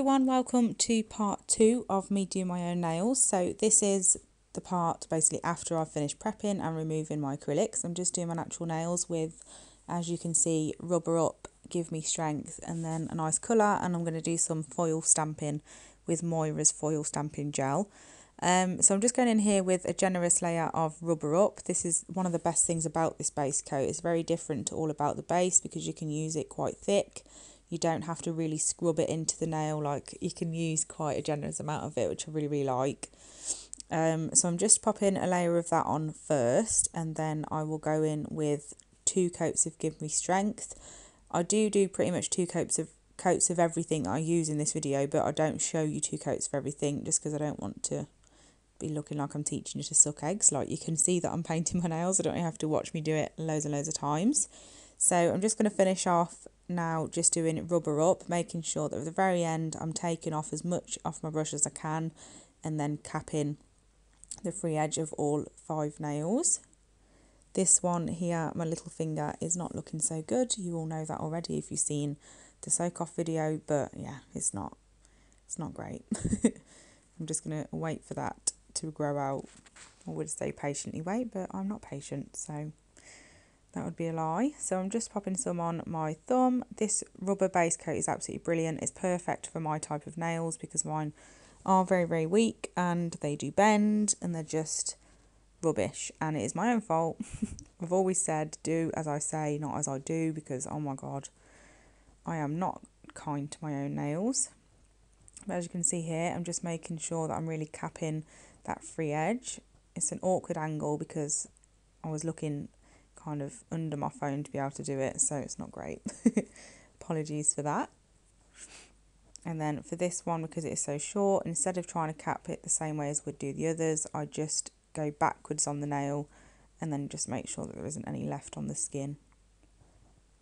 everyone, welcome to part two of me doing my own nails. So this is the part basically after I've finished prepping and removing my acrylics. I'm just doing my natural nails with, as you can see, rubber up, give me strength and then a nice colour and I'm going to do some foil stamping with Moyra's foil stamping gel. Um, so I'm just going in here with a generous layer of rubber up. This is one of the best things about this base coat. It's very different to all about the base because you can use it quite thick. You don't have to really scrub it into the nail. Like you can use quite a generous amount of it, which I really, really like. Um, so I'm just popping a layer of that on first and then I will go in with two coats of Give Me Strength. I do do pretty much two coats of coats of everything I use in this video, but I don't show you two coats of everything just because I don't want to be looking like I'm teaching you to suck eggs. Like you can see that I'm painting my nails. I don't have to watch me do it loads and loads of times. So I'm just going to finish off now just doing rubber up, making sure that at the very end I'm taking off as much off my brush as I can and then capping the free edge of all five nails. This one here, my little finger, is not looking so good. You all know that already if you've seen the soak off video, but yeah, it's not, it's not great. I'm just going to wait for that to grow out. I would say patiently wait, but I'm not patient, so that would be a lie. So I'm just popping some on my thumb. This rubber base coat is absolutely brilliant. It's perfect for my type of nails because mine are very, very weak and they do bend and they're just rubbish. And it is my own fault. I've always said do as I say, not as I do because, oh my God, I am not kind to my own nails. But as you can see here, I'm just making sure that I'm really capping that free edge. It's an awkward angle because I was looking kind of under my phone to be able to do it, so it's not great. Apologies for that. And then for this one, because it is so short, instead of trying to cap it the same way as would do the others, I just go backwards on the nail and then just make sure that there isn't any left on the skin.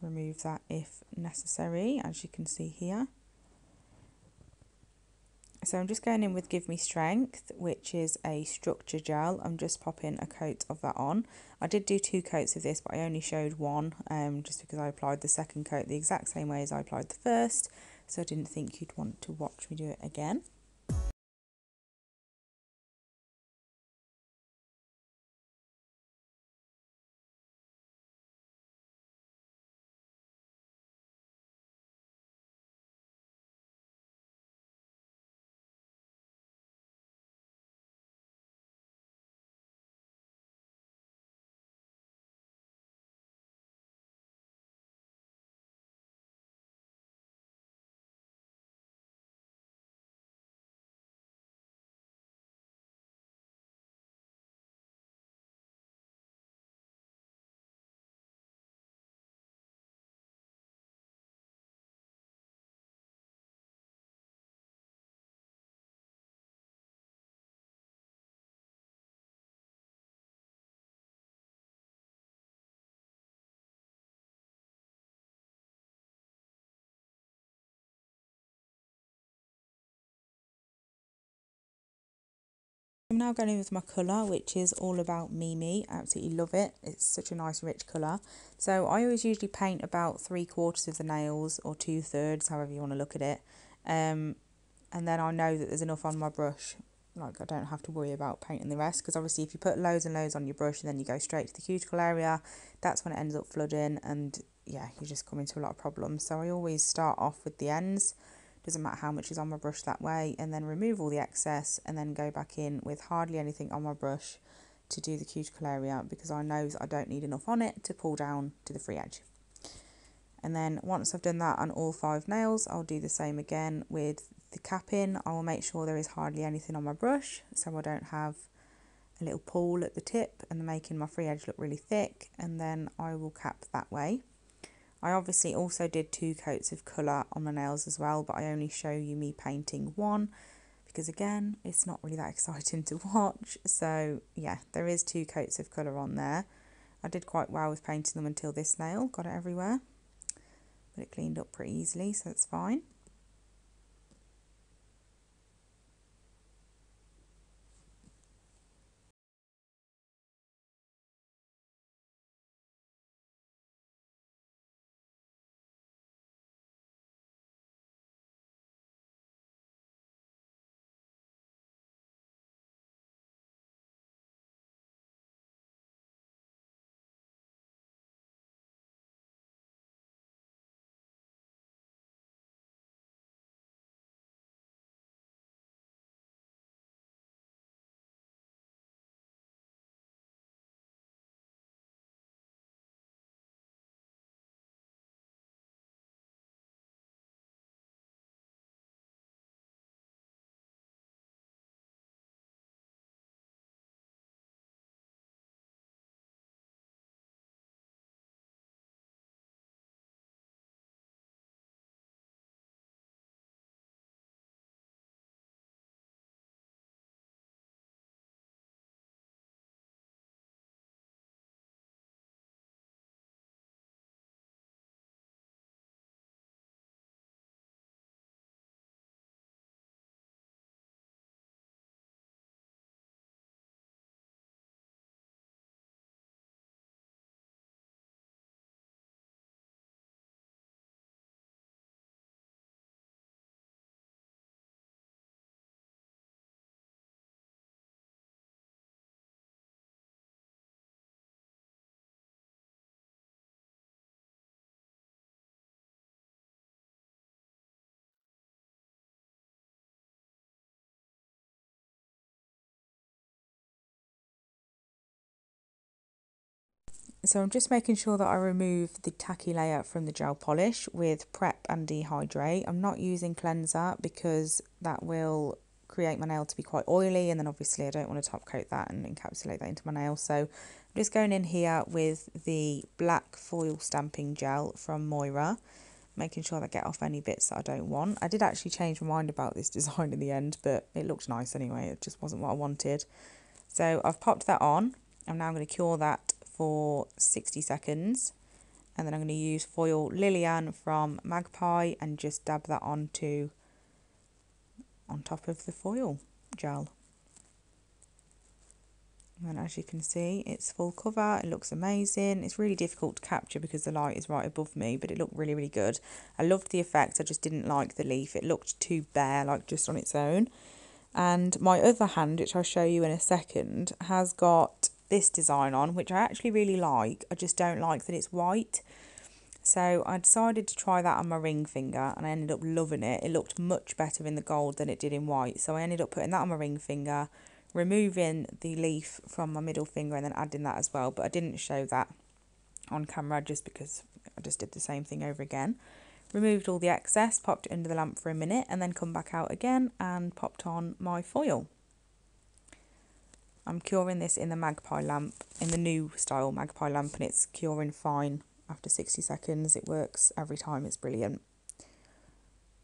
Remove that if necessary, as you can see here. So I'm just going in with Give Me Strength, which is a structure gel. I'm just popping a coat of that on. I did do two coats of this, but I only showed one, um, just because I applied the second coat the exact same way as I applied the first. So I didn't think you'd want to watch me do it again. I'm now going in with my colour, which is all about Mimi. I absolutely love it. It's such a nice rich colour. So I always usually paint about three quarters of the nails or two thirds, however you want to look at it. Um, and then I know that there's enough on my brush. Like I don't have to worry about painting the rest because obviously if you put loads and loads on your brush and then you go straight to the cuticle area, that's when it ends up flooding and yeah, you just come into a lot of problems. So I always start off with the ends doesn't matter how much is on my brush that way and then remove all the excess and then go back in with hardly anything on my brush to do the cuticle area because I know that I don't need enough on it to pull down to the free edge. And then once I've done that on all five nails, I'll do the same again with the capping. I will make sure there is hardly anything on my brush so I don't have a little pull at the tip and making my free edge look really thick and then I will cap that way. I obviously also did two coats of colour on the nails as well, but I only show you me painting one because again, it's not really that exciting to watch. So yeah, there is two coats of colour on there. I did quite well with painting them until this nail, got it everywhere. But it cleaned up pretty easily, so it's fine. So I'm just making sure that I remove the tacky layer from the gel polish with prep and dehydrate. I'm not using cleanser because that will create my nail to be quite oily and then obviously I don't want to top coat that and encapsulate that into my nail. So I'm just going in here with the black foil stamping gel from Moyra making sure I get off any bits that I don't want. I did actually change my mind about this design in the end, but it looked nice anyway. It just wasn't what I wanted. So I've popped that on. I'm now going to cure that for 60 seconds. And then I'm going to use foil Liliane from Magpie and just dab that onto on top of the foil gel. And as you can see, it's full cover. It looks amazing. It's really difficult to capture because the light is right above me, but it looked really, really good. I loved the effect. I just didn't like the leaf. It looked too bare, like just on its own. And my other hand, which I'll show you in a second, has got this design on, which I actually really like. I just don't like that it's white. So I decided to try that on my ring finger and I ended up loving it. It looked much better in the gold than it did in white. So I ended up putting that on my ring finger removing the leaf from my middle finger and then adding that as well but I didn't show that on camera just because I just did the same thing over again removed all the excess popped it under the lamp for a minute and then come back out again and popped on my foil I'm curing this in the magpie lamp in the new style magpie lamp and it's curing fine after 60 seconds. It works every time. It's brilliant.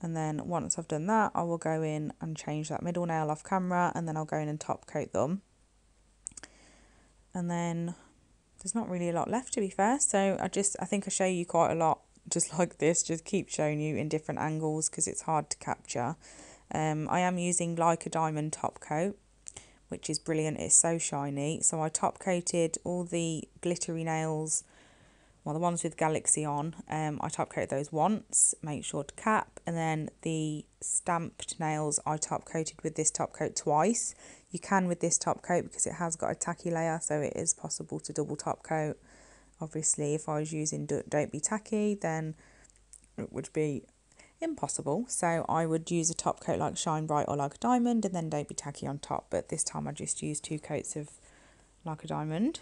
And then once I've done that I will go in and change that middle nail off camera and then I'll go in and top coat them. And then there's not really a lot left to be fair. So I just I think I show you quite a lot just like this. Just keep showing you in different angles because it's hard to capture. Um, I am using like a diamond top coat which is brilliant it's so shiny. So I top coated all the glittery nails well the ones with galaxy on. Um, I top coated those once make sure to cap and then the stamped nails I top coated with this top coat twice. You can with this top coat because it has got a tacky layer so it is possible to double top coat. Obviously if I was using don't be tacky then it would be impossible. So I would use a top coat like shine bright or like a diamond and then don't be tacky on top but this time I just used two coats of like a diamond.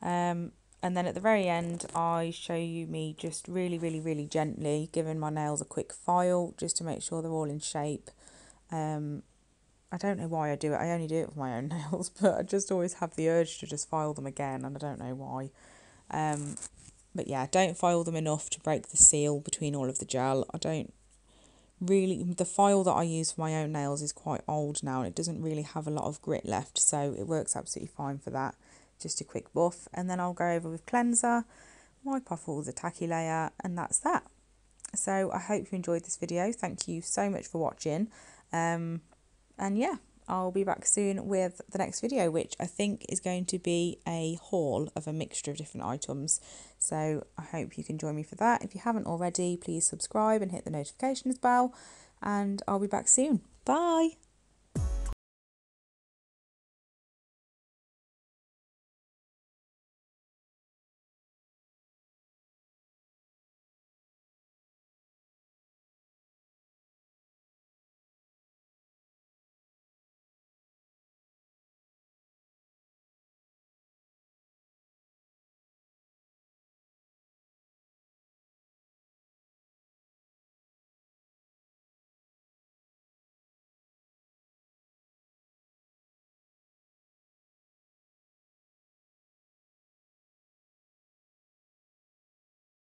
Um, and then at the very end I show you me just really really really gently giving my nails a quick file just to make sure they're all in shape. Um, I don't know why I do it. I only do it with my own nails but I just always have the urge to just file them again and I don't know why. Um, but yeah don't file them enough to break the seal between all of the gel. I don't really the file that I use for my own nails is quite old now and it doesn't really have a lot of grit left so it works absolutely fine for that. Just a quick buff and then I'll go over with cleanser wipe off all the tacky layer and that's that. So I hope you enjoyed this video. Thank you so much for watching. Um, and yeah I'll be back soon with the next video which I think is going to be a haul of a mixture of different items. So I hope you can join me for that. If you haven't already please subscribe and hit the notifications bell and I'll be back soon. Bye